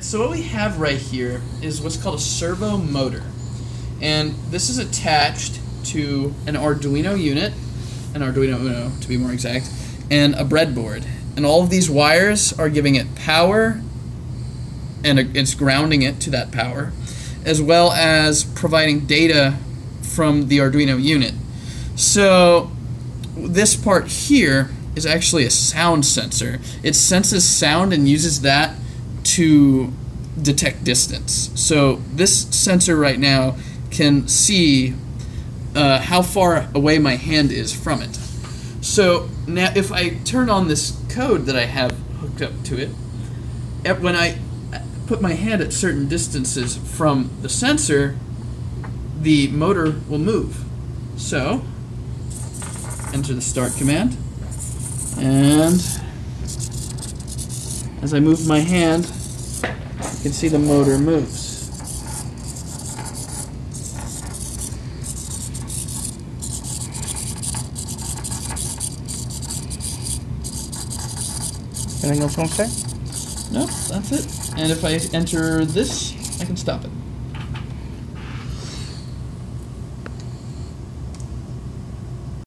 So what we have right here is what's called a servo motor. And this is attached to an Arduino unit, an Arduino Uno to be more exact, and a breadboard. And all of these wires are giving it power and it's grounding it to that power, as well as providing data from the Arduino unit. So this part here is actually a sound sensor. It senses sound and uses that to detect distance. So this sensor right now can see uh, how far away my hand is from it. So now if I turn on this code that I have hooked up to it, when I put my hand at certain distances from the sensor, the motor will move. So enter the start command and as I move my hand can see the motor moves. Anything else you want to say? No, that's it. And if I enter this, I can stop it.